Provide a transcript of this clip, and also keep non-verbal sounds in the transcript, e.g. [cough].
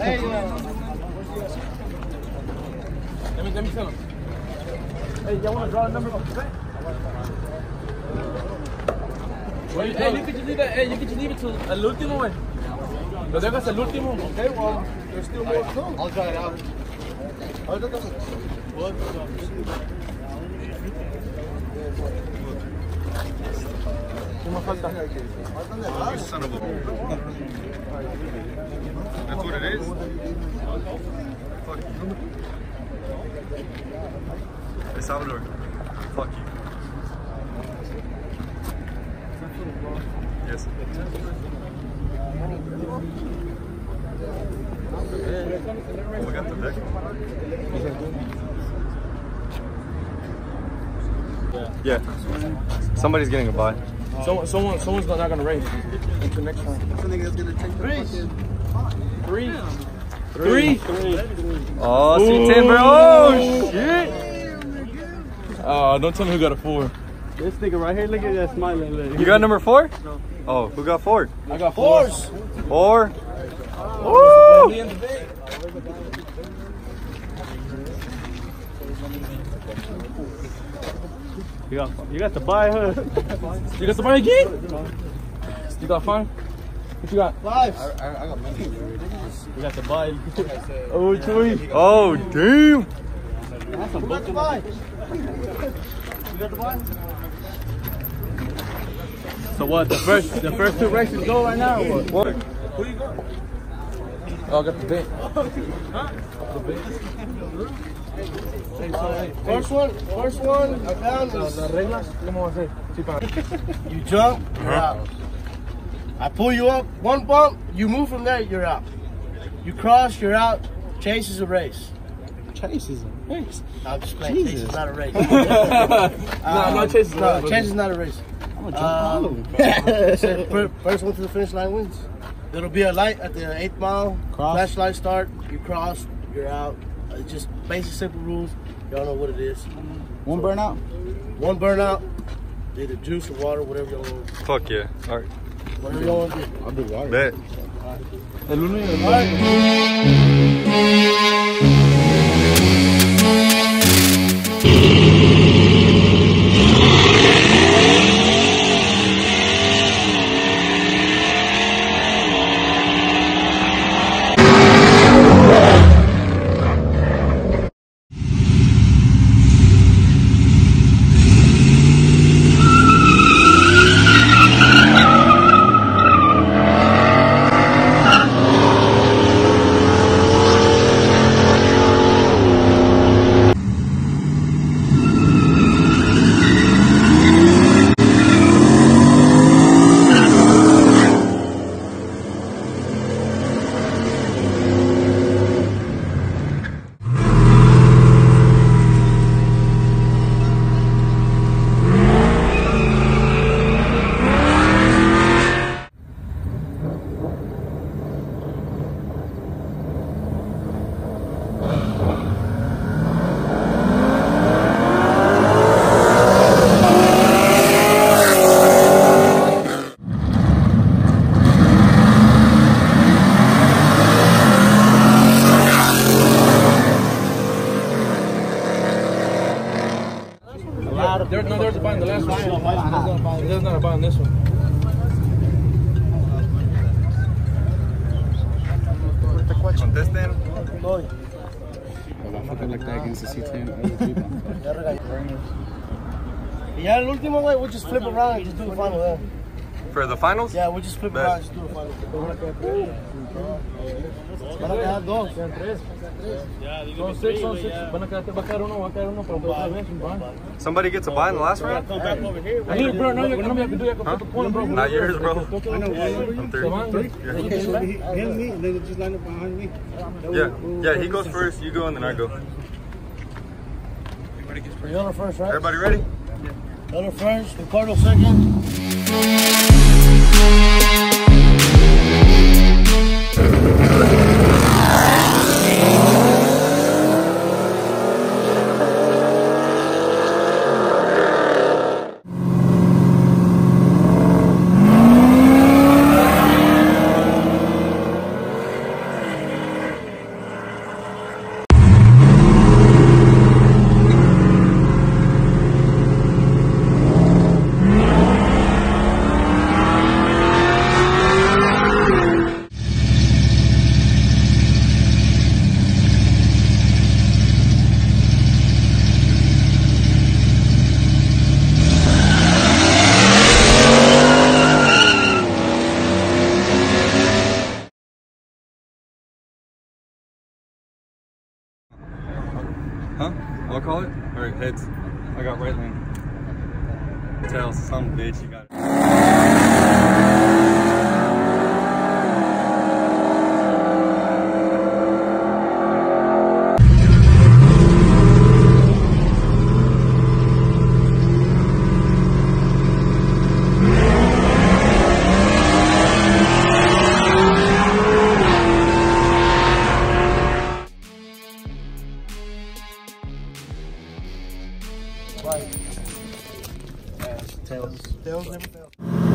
Hey, uh, let me let me tell him. Hey, y'all want to draw a number off the back? Well, hey, you could just leave that. Hey, you could leave it to el último, güey. Lo dejas el último. Okay, well, there's still more to come. I'll try it out. ¿Qué más falta? You son of a. That's what it is. Fuck you. Hey, Salvador. Fuck you. Yes. We got the deck. Yeah. Somebody's getting a buy. Someone, someone, someone's not gonna raise. Until next time. Three. Three. Three. Oh, C10, bro. Oh, shit. Uh, don't tell me who got a four. This nigga right here, look at that smiling lady. You got number four? No. Oh, who got four? I got fours. Four. Woo! You got, you got to buy her. You got somebody again? You got five? What you got? Five. You got to buy. [laughs] Oh, three. Oh, damn. That's a got to buy. You got to buy? So what? The first, the first two races go right now. Or what? Oh, I got the bait. First one, first one I found is Las reglas, ¿cómo va a ser? Sí, para. you jump, you're out. I pull you up, one bump, you move from there, you're out. You cross, you're out. Chase is a race. Chase is a race. [laughs] No, I'm just playing. Chase is not a race. no, I'm not chasing No. Chase is not a race. I'm gonna jump Um, over. [laughs] so fir- first one to the finish line wins. There'll be a light at the eighth mile. Cross. Flashlight start. You cross. You're out. Uh, It's just basic, simple rules. Y'all know what it is. One burnout. One burnout. Either juice or water, whatever you want. Fuck yeah. All right. Whatever you want to do. I'll do water. Bet. El uno y el All right. There, no, there's a buy in the last one. There's not a buy in this one. Contesten. Y ya el último, güey, we'll just flip around and just do the final there. For the finals? Yeah, we'll just flip Bet. around and just do the final. Van a quedar dos. Sean tres. Son six, son six. Van a quedar, va a quedar uno, va a quedar uno, pero otra vez un buy. Somebody gets a buy in the last round? I need, bro, no, no me have to do it. I can flip the corner, bro. Not yours, bro. I I'm third. Him, me, and then just line up behind me. Yeah, yeah, he goes first, you go, and then I go. Rihanna first, right? Everybody ready? Rihanna first, Ricardo second. I'll call it. All right, heads. I got right lane. Tails, some bitch. You got it. Tails never fail.